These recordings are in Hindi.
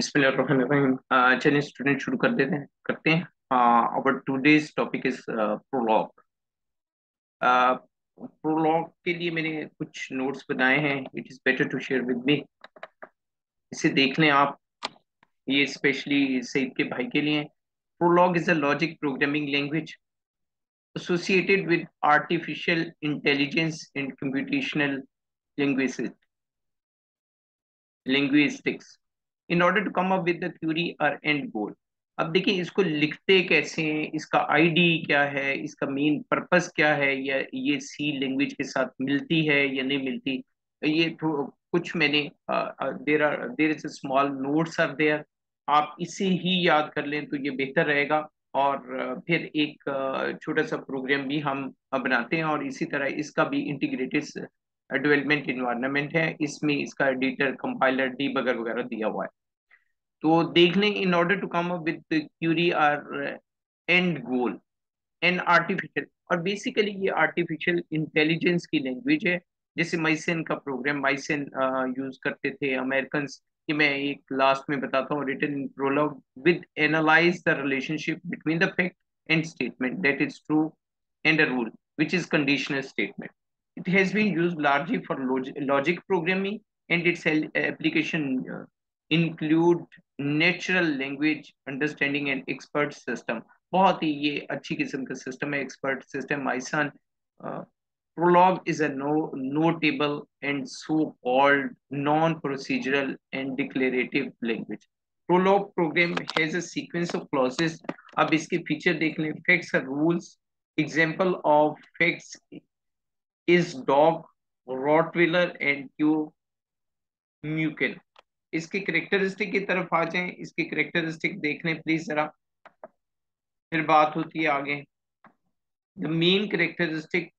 uh, चलिए स्टूडेंट शुरू कर देते हैं करते हैं। Our today's topic is Prolog Prolog के लिए मैंने कुछ नोट्स बनाए हैं। It is better to share with me इसे देख लें आप ये स्पेशली सईद के भाई के लिए। Prolog is a logic programming language associated with artificial intelligence and computational linguistics in order to come up with the theory or end goal. अब देखिए, इसको लिखते कैसे हैं? इसका आईडी क्या है? इसका मेन पर्पस क्या है? या ये सी लैंग्वेज के साथ मिलती है या नहीं मिलती? ये तो कुछ मैंने there are there is small notes are there आप इसे ही याद कर लें तो ये बेहतर रहेगा। और फिर एक छोटा सा प्रोग्राम भी हम बनाते हैं और इसी तरह इसका भी इंटीग्रेटेड डेवलपमेंट इन्वायरमेंट है, इसमें इसका एडिटर कंपाइलर डी बगर वगैरह दिया हुआ है। तो देख लें in order to come up with query are and goal and artificial और बेसिकली ये आर्टिफिशियल इंटेलिजेंस की लैंग्वेज है। जैसे माइसन का प्रोग्राम माइसन यूज़ करते थे अमेरिकन कि मैं एक लास्ट में बताता हूँ written in Prolog with analyze the relationship between the fact and statement that is true and a rule which is conditional statement. It has been used largely for log logic programming and its application uh, include natural language understanding and expert system बहुत ही ये अच्छी किस्म का सिस्टम है expert system MYCIN is a no notable and so called non procedural and declarative language prolog program has a sequence of clauses अब इसके फीचर देख लें facts और rules example of facts is dog Rottweiler and Q म्यूकिन इसकी करेक्टरिस्टिक की तरफ़ आ जाए। इसकी करेक्टरिस्टिक देख लें प्लीज़ जरा। फिर बात होती है आगे। The main characteristic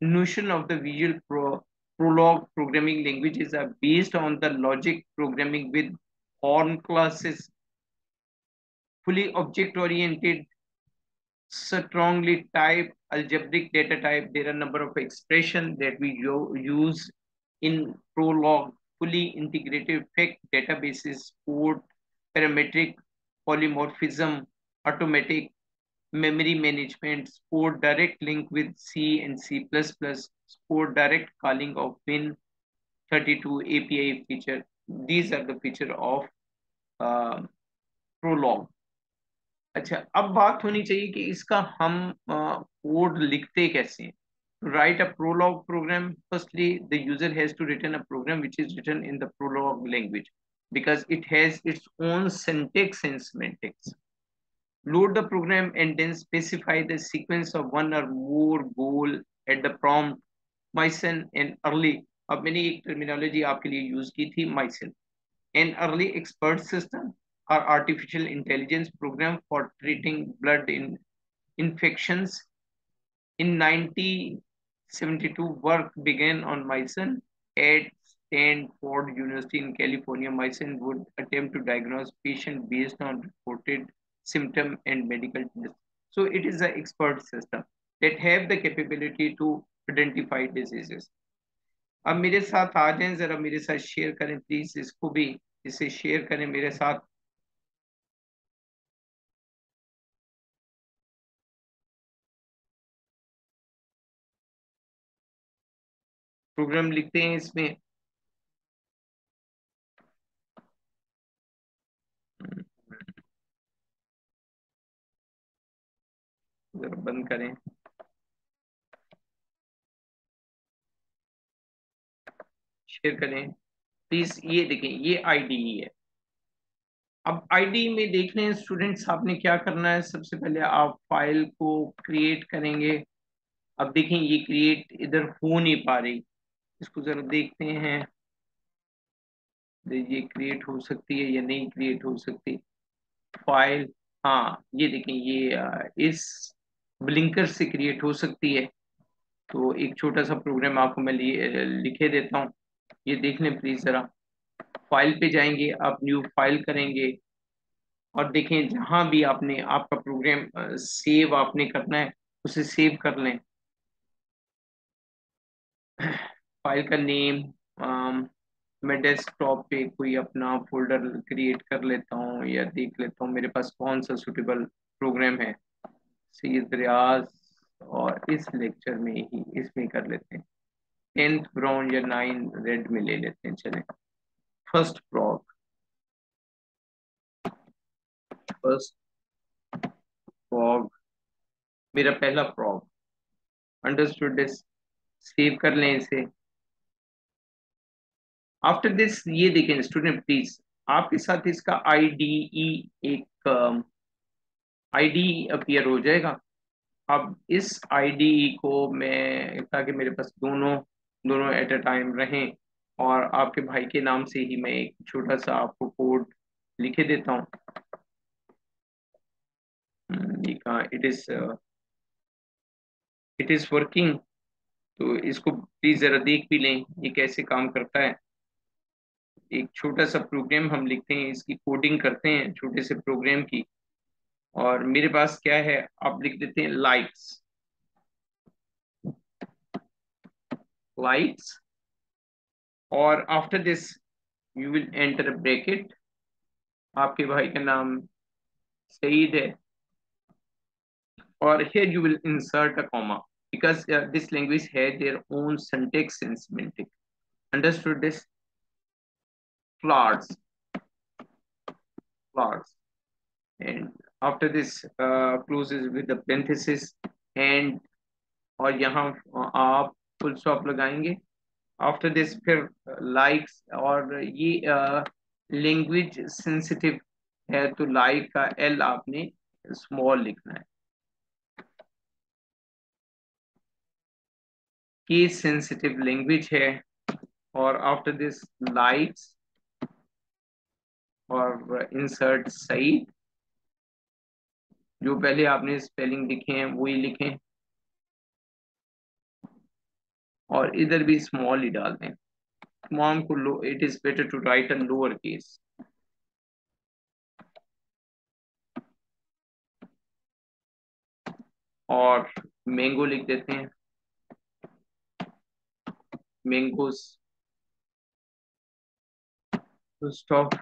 notion of the visual Prolog programming language is are based on the logic programming with Horn classes fully object oriented strongly type algebraic data type there are a number of expression that we use in prolog fully integrated fact databases, support parametric polymorphism, automatic memory management, support direct link with C and C++, support direct calling of Win32 API feature. These are the feature of uh, Prolog. अच्छा अब बात होनी चाहिए कि इसका हम कोड लिखते कैसे हैं? Write a Prolog program firstly the user has to written a program which is written in the Prolog language because it has its own syntax and semantics load the program and then specify the sequence of one or more goal at the prompt MYCIN and early अब मैंने एक टर्मिनोलॉजी आपके लिए यूज़ की थी MYCIN and early expert system और artificial intelligence program for treating blood in infections in 90 72 work began on Myson at Stanford University in California. Myson would attempt to diagnose patient based on reported symptom and medical tests. So it is an expert system that have the capability to identify diseases. अब मेरे साथ आ जाएं जरा मेरे साथ शेयर करें प्लीज इसको भी इसे शेयर करें मेरे साथ प्रोग्राम लिखते हैं इसमें। बंद करें। शेयर करें। प्लीज़, ये देखें, ये आईडी है। अब आईडी में देख लें, स्टूडेंट्स, आपने क्या करना है? सबसे पहले आप फ़ाइल को क्रिएट करेंगे। अब देखें, ये क्रिएट इधर हो नहीं पा रही। इसको जरा देखते हैं। ये क्रिएट हो सकती है या नहीं क्रिएट हो सकती। फ़ाइल हाँ ये देखें, ये इस ब्लिंकर से क्रिएट हो सकती है। तो एक छोटा सा प्रोग्राम आपको मैं लिखे देता हूँ। ये देख लें प्लीज़ जरा। फ़ाइल पे जाएँगे, आप न्यू फ़ाइल करेंगे। और देखें, जहाँ भी आपने, आपका प्रोग्राम सेव आपने करना है, उसे सेव कर लें। फ़ाइल का नेम मैं डेस्कटॉप पे कोई अपना फोल्डर क्रिएट कर लेता हूँ या देख लेता हूँ, मेरे पास कौन सा सुटेबल प्रोग्राम है? सैयद रियाज और इस लेक्चर में ही इसमें कर लेते हैं। टेंथ ब्राउन या नाइन रेड में ले लेते हैं, चले। फ़र्स्ट प्रॉग फ़र्स्ट प्रॉग मेरा पहला प्रॉग अंडरस्टूड सेव कर लें इसे। आफ्टर दिस ये देखें स्टूडेंट प्लीज़ आपके साथ इसका आईडीई e एक आईडी um, अपीयर हो जाएगा। अब इस आईडीई e को मैं ताकि मेरे पास दोनों दोनों एट अ टाइम रहें और आपके भाई के नाम से ही मैं एक छोटा सा आपको कोड लिखे देता हूँ। It is it is working तो इसको प्लीज़ जरा देख भी लें ये कैसे काम करता है। एक छोटा सा प्रोग्राम हम लिखते हैं, इसकी कोडिंग करते हैं, छोटे से प्रोग्राम की। और मेरे पास क्या है, आप लिख देते हैं लाइट्स लाइट्स और after this you will enter bracket आपके भाई का नाम सईद है। और here you will insert a comma because this language है their own syntax in understood this flowers. Flowers. And after this uh, closes with the parenthesis. And और यहाँ आप फुल स्टॉप लगाएँगे. आफ्टर दिस फिर लाइक्स और ये लैंग्वेज uh, सेंसिटिव है तो लाइक का एल आपने स्मॉल लिखना है. केस सेंसिटिव लैंग्वेज है. और आफ्टर दिस लाइक्स और इंसर्ट सही जो पहले आपने स्पेलिंग लिखे हैं वही लिखें। और इधर भी स्मॉल ही डाल दें। मॉम को लो it is better to write a lower case और मैंगो लिख देते हैं। मैंगोस स्टॉप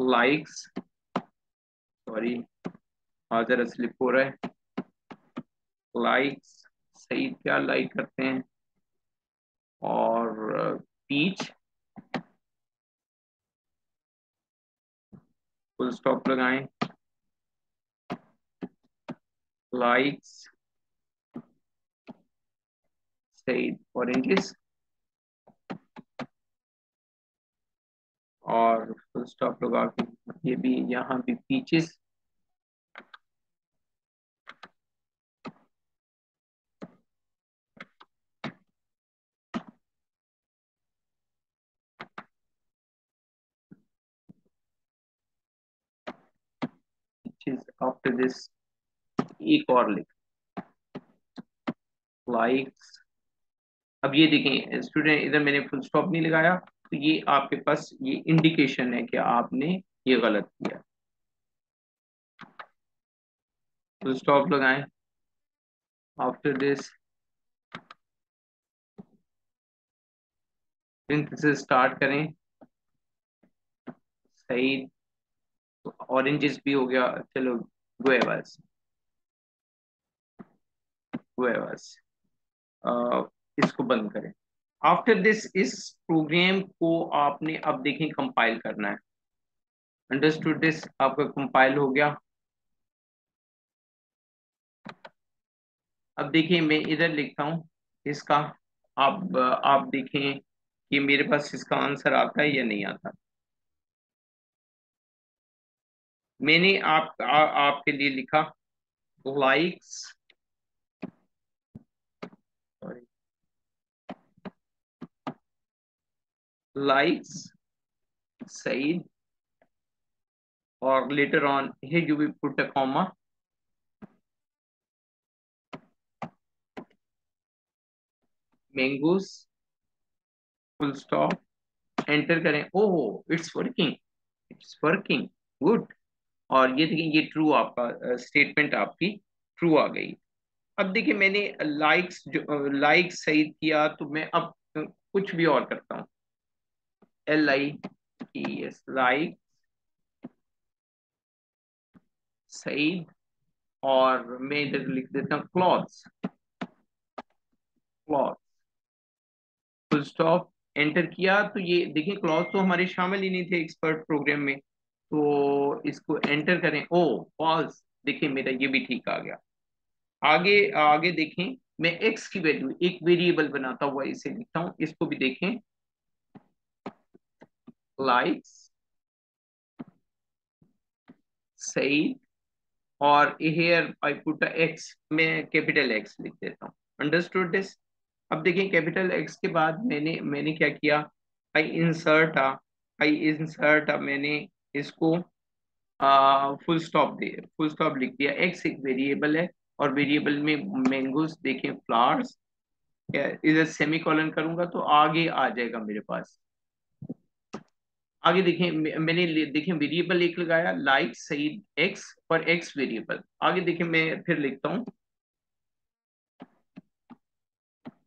लाइक्स सॉरी जरा स्लिप हो रहा है। लाइक्स सही क्या लाइक करते हैं? और पीच फुल स्टॉप लगाएँ। लाइक्स सही ऑरेंजेस और फुल स्टॉप लगा के ये भी यहाँ भी पीचेस after this, एक और लिख। लाइक्स अब ये देखें स्टूडेंट इधर मैंने फुल स्टॉप नहीं लगाया। तो ये आपके पास ये इंडिकेशन है कि आपने ये गलत किया। फुल स्टॉप लगाएँ। आफ्टर दिस से स्टार्ट करें। सही ऑरेंजेस भी हो गया। चलो गुएवास गुएवास इसको बंद करें। आफ्टर दिस इस प्रोग्राम को आपने अब देखें कंपाइल करना है। अंडरस्टूड दिस आपका कंपाइल हो गया। अब देखिए मैं इधर लिखता हूँ इसका। आप आप देखें कि मेरे पास इसका आंसर आता है या नहीं आता। मैंने आप आ, आपके लिए लिखा लाइक्स लाइक्स सईद और later on here you will put a comma. Mangoes, full stop. Enter करें. ओहो it's working it's working good और ये देखिए, ये ट्रू आपका स्टेटमेंट आपकी ट्रू आ गई। अब देखिए, मैंने लाइक्स जो लाइक सही किया तो मैं अब कुछ भी और करता हूँ। एस लाइक सईद और मैं इधर लिख देता हूँ clothes cloth full stop enter किया तो ये, देखिए क्लॉथ तो हमारे शामिल ही नहीं थे एक्सपर्ट प्रोग्राम में। तो इसको एंटर करें। ओ फॉल्स देखिए, मेरा ये भी ठीक आ गया। आगे आगे देखें। मैं एक्स की वैल्यू एक वेरिएबल बनाता हुआ इसे लिखता हूँ। इसको भी देखें। लाइक्स सही और हेयर आई पुट एक्स मैं कैपिटल एक्स लिख देता हूँ। अंडरस्टूड दिस अब देखें कैपिटल एक्स के बाद मैंने मैंने क्या किया? आई इंसर्ट आ आई इंसर्ट आ मैंने इसको फुल स्टॉप दे फुल स्टॉप लिख दिया। एक्स एक वेरिएबल है और वेरिएबल में मैंगोस देखें फ्लावर्स इधर सेमी कॉलन करूँगा तो आगे आ जाएगा मेरे पास। आगे देखें मैंने देखें वेरिएबल एक लगाया लाइक सही एक्स और एक्स वेरिएबल आगे देखें, मैं फिर लिखता हूँ।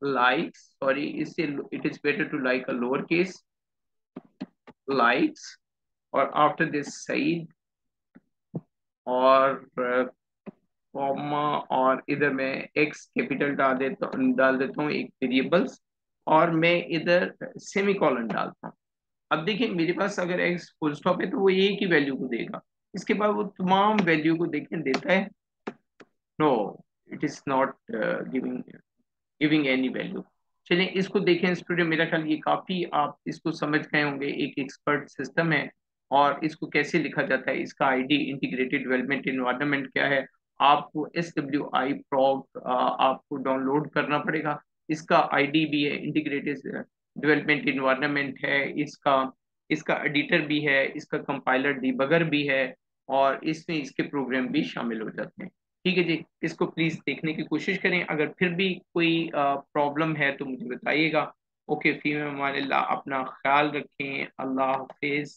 लाइक सॉरी इससे it is better to like a lower case likes और आफ्टर दिस सईद और कॉमा और इधर मैं एक्स कैपिटल डाल देता डाल देता हूँ एक वेरिएबल्स और मैं इधर सेमी कॉलन डालता हूँ। अब देखिए, मेरे पास अगर एक्स फुल स्टॉप है तो वो एक ही वैल्यू को देगा। इसके बाद वो तमाम वैल्यू को देखें देता है। No it is not giving giving any value चलिए, इसको देखें स्टूडेंट मेरा ख्याल ये काफ़ी आप इसको समझ गए होंगे, एक एक्सपर्ट सिस्टम है और इसको कैसे लिखा जाता है, इसका आईडी इंटीग्रेटेड डेवलपमेंट इन्वायरमेंट क्या है, आपको एस डब्ल्यू आई प्रॉग आपको डाउनलोड करना पड़ेगा। इसका आईडी भी है इंटीग्रेटेड डेवलपमेंट इन्वायरमेंट है, इसका इसका एडिटर भी है, इसका कंपाइलर डिबगर भी है और इसमें इसके प्रोग्राम भी शामिल हो जाते हैं। ठीक है जी, इसको प्लीज़ देखने की कोशिश करें। अगर फिर भी कोई प्रॉब्लम है तो मुझे बताइएगा। ओके फ़ी में हमारे अपना ख्याल रखें। अल्लाह हाफिज़।